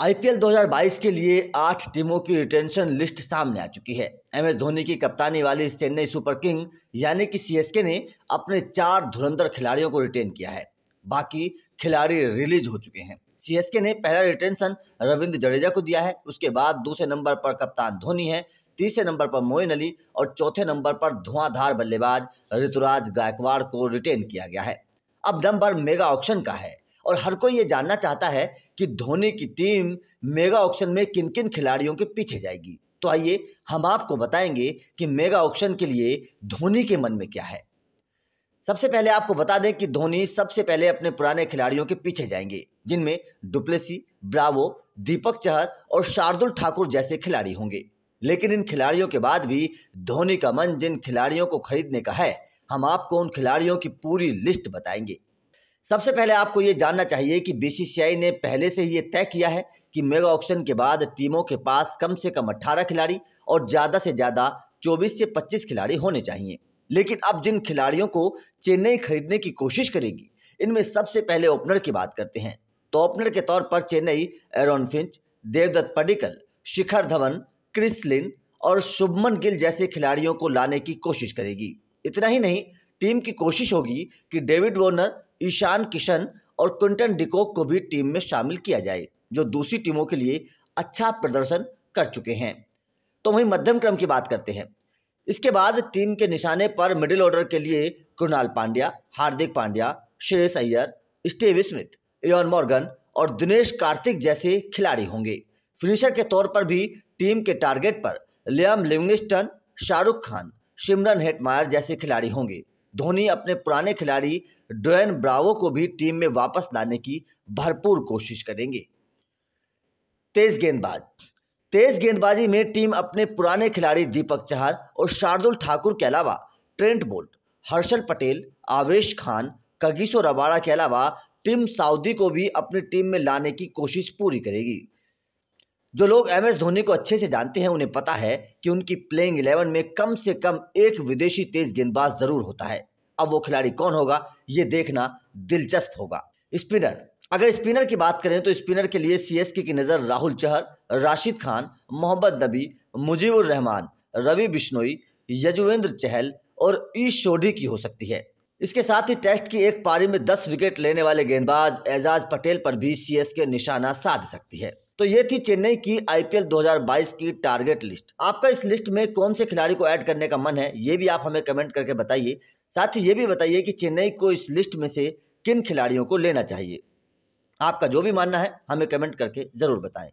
IPL 2022 के लिए आठ टीमों की रिटेंशन लिस्ट सामने आ चुकी है। एम एस धोनी की कप्तानी वाली चेन्नई सुपर किंग, यानी कि सीएसके ने अपने चार धुरंधर खिलाड़ियों को रिटेन किया है। बाकी खिलाड़ी रिलीज़ हो चुके हैं। सीएसके ने पहला रिटेंशन रविंद्र जडेजा को दिया है। उसके बाद दूसरे नंबर पर कप्तान धोनी है, तीसरे नंबर पर मोइन अली और चौथे नंबर पर धुआंधार बल्लेबाज ऋतुराज गायकवाड़ को रिटेन किया गया है। अब नंबर मेगा ऑक्शन का है। और हर कोई ये जानना चाहता है कि धोनी की टीम मेगा ऑक्शन में किन किन खिलाड़ियों के पीछे जाएगी। तो आइए हम आपको बताएँगे कि मेगा ऑक्शन के लिए धोनी के मन में क्या है। सबसे पहले आपको बता दें कि धोनी सबसे पहले अपने पुराने खिलाड़ियों के पीछे जाएँगे, जिनमें डुप्लेसी, ब्रावो, दीपक चहर और शार्दुल ठाकुर जैसे खिलाड़ी होंगे। लेकिन इन खिलाड़ियों के बाद भी धोनी का मन जिन खिलाड़ियों को खरीदने का है, हम आपको उन खिलाड़ियों की पूरी लिस्ट बताएँगे। सबसे पहले आपको ये जानना चाहिए कि बीसीसीआई ने पहले से ही ये तय किया है कि मेगा ऑक्शन के बाद टीमों के पास कम से कम 18 खिलाड़ी और ज़्यादा से ज़्यादा 24 से 25 खिलाड़ी होने चाहिए। लेकिन अब जिन खिलाड़ियों को चेन्नई खरीदने की कोशिश करेगी, इनमें सबसे पहले ओपनर की बात करते हैं। तो ओपनर के तौर पर Chennai, Aaron Finch, Devdutt Padikkal, Shikhar Dhawan Chris Lynn और शुभमन गिल जैसे खिलाड़ियों को लाने की कोशिश करेगी। इतना ही नहीं, टीम की कोशिश होगी कि डेविड वॉर्नर ईशान किशन और क्विंटन डिकोक को भी टीम में शामिल किया जाए, जो दूसरी टीमों के लिए अच्छा प्रदर्शन कर चुके हैं। तो वहीं मध्यम क्रम की बात करते हैं। इसके बाद टीम के निशाने पर मिडिल ऑर्डर के लिए Krunal Pandya, Hardik Pandya, Shreyas Iyer, Steve Smith Eoin Morgan और दिनेश कार्तिक जैसे खिलाड़ी होंगे। फिनिशर के तौर पर भी टीम के टारगेट पर Liam Livingstone Shahrukh Khan, Shimron Hetmyer जैसे खिलाड़ी होंगे। धोनी अपने पुराने खिलाड़ी ड्वेन ब्रावो को भी टीम में वापस लाने की भरपूर कोशिश करेंगे। तेज गेंदबाज। तेज गेंदबाजी में टीम अपने पुराने खिलाड़ी दीपक चहर और शार्दुल ठाकुर के अलावा ट्रेंट बोल्ट, हर्षल पटेल, आवेश खान, कगिसो रबाड़ा के अलावा टीम साउदी को भी अपनी टीम में लाने की कोशिश पूरी करेगी। जो लोग एम एस धोनी को अच्छे से जानते हैं, उन्हें पता है कि उनकी प्लेइंग इलेवन में कम से कम एक विदेशी तेज गेंदबाज ज़रूर होता है। अब वो खिलाड़ी कौन होगा, ये देखना दिलचस्प होगा। स्पिनर, अगर स्पिनर की बात करें तो स्पिनर के लिए सीएसके की नज़र राहुल चहर, राशिद खान, मोहम्मद नबी, मुजीबुर रहमान, रवि बिश्नोई, यजुवेंद्र चहल और ईश शोढ़ी की हो सकती है। इसके साथ ही टेस्ट की एक पारी में 10 विकेट लेने वाले गेंदबाज एजाज पटेल पर भी सीएसके निशाना साध सकती है। तो ये थी चेन्नई की आईपीएल 2022 की टारगेट लिस्ट आपका इस लिस्ट में कौन से खिलाड़ी को ऐड करने का मन है, ये भी आप हमें कमेंट करके बताइए। साथ ही ये भी बताइए कि चेन्नई को इस लिस्ट में से किन खिलाड़ियों को लेना चाहिए। आपका जो भी मानना है, हमें कमेंट करके ज़रूर बताएँ।